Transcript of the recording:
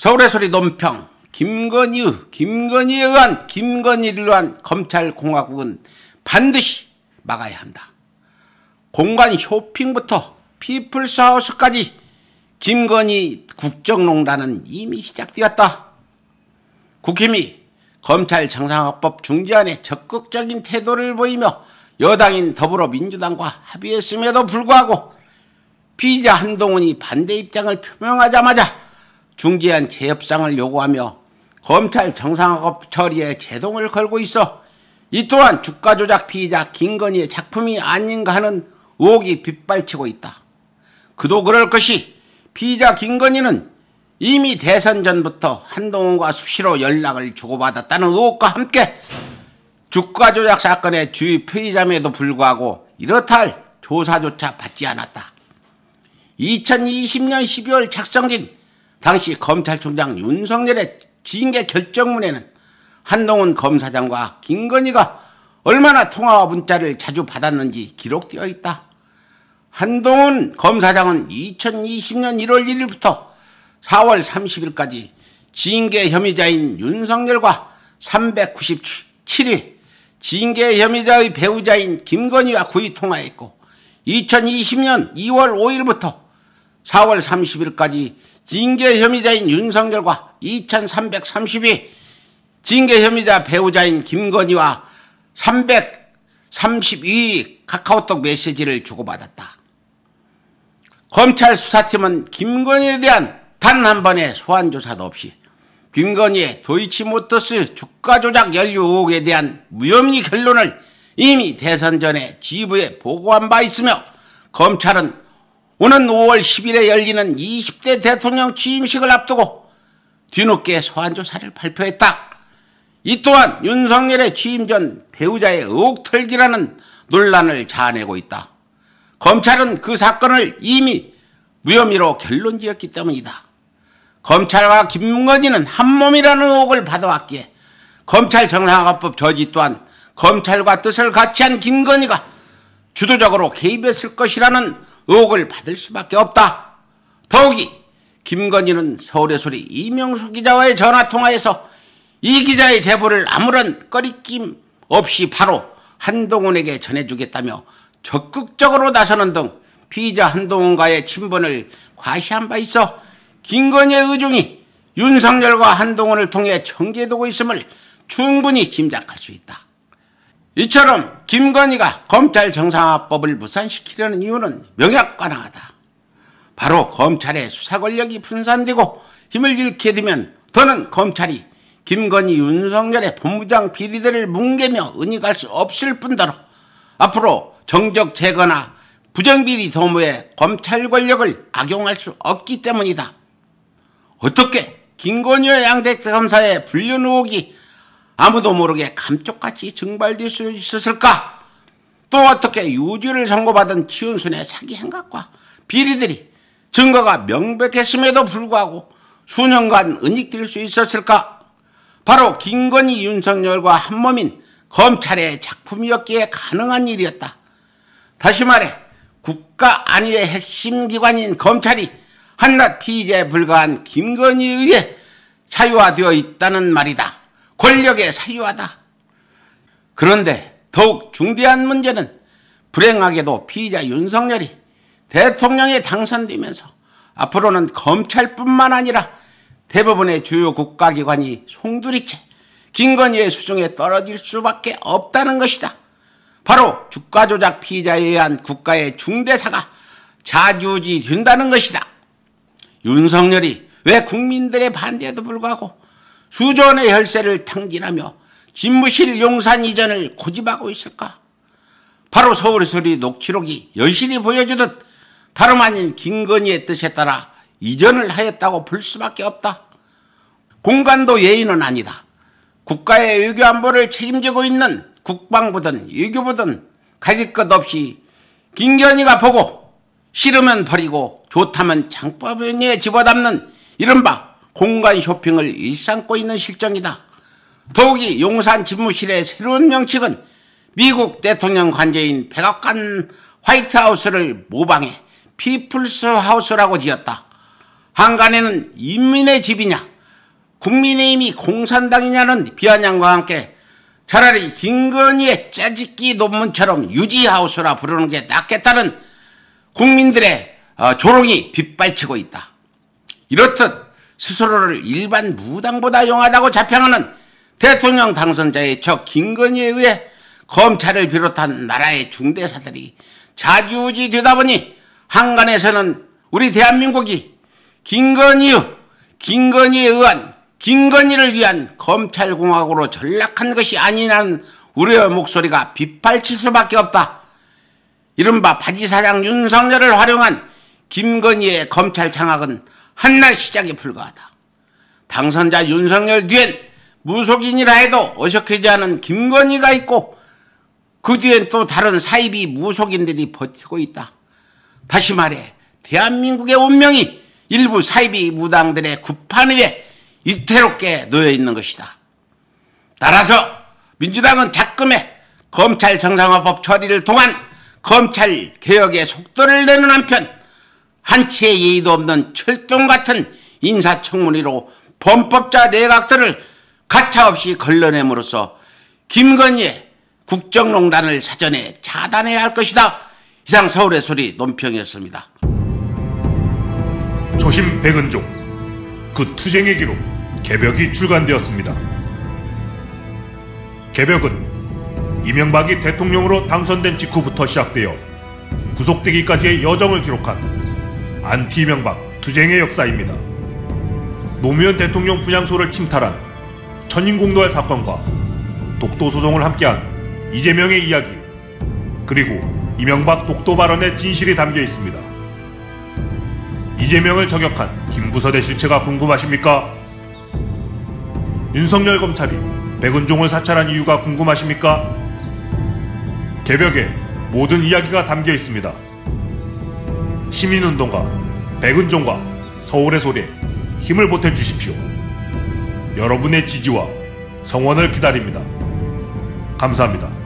서울의 소리 논평 김건희 김건희에 의한 김건희를 위한 검찰 공화국은 반드시 막아야 한다. 공간 쇼핑부터 피플스 하우스까지 김건희 국정농단은 이미 시작되었다. 국힘이 검찰 정상화법 중재안에 적극적인 태도를 보이며 여당인 더불어민주당과 합의했음에도 불구하고 피의자 한동훈이 반대 입장을 표명하자마자 중재안 재협상을 요구하며 검찰 정상화법 처리에 제동을 걸고 있어 이 또한 주가 조작 피의자 김건희의 작품이 아닌가 하는 의혹이 빗발치고 있다. 그도 그럴 것이 피의자 김건희는 이미 대선 전부터 한동훈과 수시로 연락을 주고받았다는 의혹과 함께 주가 조작 사건의 주의 피의자임에도 불구하고 이렇다 할 조사조차 받지 않았다. 2020년 12월 작성된 당시 검찰총장 윤석열의 징계 결정문에는 한동훈 검사장과 김건희가 얼마나 통화와 문자를 자주 받았는지 기록되어 있다. 한동훈 검사장은 2020년 1월 1일부터 4월 30일까지 징계 혐의자인 윤석열과 397회 징계 혐의자의 배우자인 김건희와 구의 통화했고 2020년 2월 5일부터 4월 30일까지 징계 혐의자인 윤석열과 2332 징계 혐의자 배우자인 김건희와 332 카카오톡 메시지를 주고받았다. 검찰 수사팀은 김건희에 대한 단 한 번의 소환 조사도 없이 김건희의 도이치모터스 주가 조작 연루 의혹에 대한 무혐의 결론을 이미 대선 전에 지부에 보고한 바 있으며 검찰은 오는 5월 10일에 열리는 20대 대통령 취임식을 앞두고 뒤늦게 소환조사를 발표했다. 이 또한 윤석열의 취임 전 배우자의 의혹 털기라는 논란을 자아내고 있다. 검찰은 그 사건을 이미 무혐의로 결론 지었기 때문이다. 검찰과 김건희는 한몸이라는 의혹을 받아왔기에 검찰 정상화법 저지 또한 검찰과 뜻을 같이 한 김건희가 주도적으로 개입했을 것이라는 의혹을 받을 수밖에 없다. 더욱이 김건희는 서울의 소리 이명수 기자와의 전화통화에서 이 기자의 제보를 아무런 꺼리낌 없이 바로 한동훈에게 전해주겠다며 적극적으로 나서는 등 피의자 한동훈과의 친분을 과시한 바 있어 김건희의 의중이 윤석열과 한동훈을 통해 전개되고 있음을 충분히 짐작할 수 있다. 이처럼 김건희가 검찰 정상화법을 무산시키려는 이유는 명약관항하다. 바로 검찰의 수사 권력이 분산되고 힘을 잃게 되면 더는 검찰이 김건희 윤석열의 본부장 비리들을 뭉개며 은닉할 수 없을 뿐더러 앞으로 정적 제거나 부정비리 도모에 검찰 권력을 악용할 수 없기 때문이다. 어떻게 김건희와 양대 검사의 불륜 의혹이 아무도 모르게 감쪽같이 증발될 수 있었을까? 또 어떻게 유죄를 선고받은 치윤순의 사기 행각과 비리들이 증거가 명백했음에도 불구하고 수년간 은닉될 수 있었을까? 바로 김건희 윤석열과 한몸인 검찰의 작품이었기에 가능한 일이었다. 다시 말해 국가 안위의 핵심 기관인 검찰이 한낱 피의자에 불과한 김건희에 의해 사유화되어 있다는 말이다. 권력의 사유하다. 그런데 더욱 중대한 문제는 불행하게도 피의자 윤석열이 대통령에 당선되면서 앞으로는 검찰뿐만 아니라 대부분의 주요 국가기관이 송두리째 김건희의 수중에 떨어질 수밖에 없다는 것이다. 바로 주가 조작 피의자에 의한 국가의 중대사가 자주지 된다는 것이다. 윤석열이 왜 국민들의 반대에도 불구하고 수조원의 혈세를 탕진하며 집무실 용산 이전을 고집하고 있을까? 바로 서울의 소리 녹취록이 여실히 보여주듯 다름 아닌 김건희의 뜻에 따라 이전을 하였다고 볼 수밖에 없다. 공간도 예의는 아니다. 국가의 외교 안보를 책임지고 있는 국방부든 외교부든 가릴 것 없이 김건희가 보고 싫으면 버리고 좋다면 장법위에 집어담는 이른바 공간 쇼핑을 일삼고 있는 실정이다. 더욱이 용산 집무실의 새로운 명칭은 미국 대통령 관제인 백악관 화이트하우스를 모방해 피플스 하우스라고 지었다. 한간에는 인민의 집이냐 국민의힘이 공산당이냐는 비아냥과 함께 차라리 김건희의 짜집기 논문처럼 유지하우스라 부르는 게 낫겠다는 국민들의 어, 조롱이 빗발치고 있다. 이렇듯 스스로를 일반 무당보다 용하다고 자평하는 대통령 당선자의 저 김건희에 의해 검찰을 비롯한 나라의 중대사들이 자주우지 되다 보니 한간에서는 우리 대한민국이 김건희의 김건희에 의한 김건희를 위한 검찰공화국으로 전락한 것이 아니냐는 우려의 목소리가 빗발칠 수밖에 없다. 이른바 바지사장 윤석열을 활용한 김건희의 검찰 장악은 한날 시작에 불과하다. 당선자 윤석열 뒤엔 무속인이라 해도 어색하지 않은 김건희가 있고 그 뒤엔 또 다른 사이비 무속인들이 버티고 있다. 다시 말해 대한민국의 운명이 일부 사이비 무당들의 구판 위에 이태롭게 놓여 있는 것이다. 따라서 민주당은 작금에 검찰 정상화법 처리를 통한 검찰 개혁의 속도를 내는 한편 한치의 예의도 없는 철동 같은 인사청문회로 범법자 내각들을 가차없이 걸러냄으로써 김건희의 국정농단을 사전에 차단해야 할 것이다. 이상 서울의 소리 논평이었습니다. 초심 백은종 그 투쟁의 기록 개벽이 출간되었습니다. 개벽은 이명박이 대통령으로 당선된 직후부터 시작되어 구속되기까지의 여정을 기록한 안티 이명박 투쟁의 역사입니다. 노무현 대통령 분향소를 침탈한 천인공도의 사건과 독도 소송을 함께한 이재명의 이야기 그리고 이명박 독도 발언의 진실이 담겨 있습니다. 이재명을 저격한 김부선의 실체가 궁금하십니까? 윤석열 검찰이 백은종을 사찰한 이유가 궁금하십니까? 개벽에 모든 이야기가 담겨 있습니다. 시민운동가 백은종과 서울의 소리에 힘을 보태 주십시오. 여러분의 지지와 성원을 기다립니다. 감사합니다.